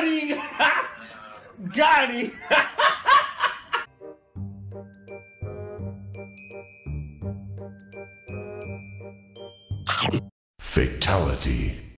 Got him! Got him! Fatality.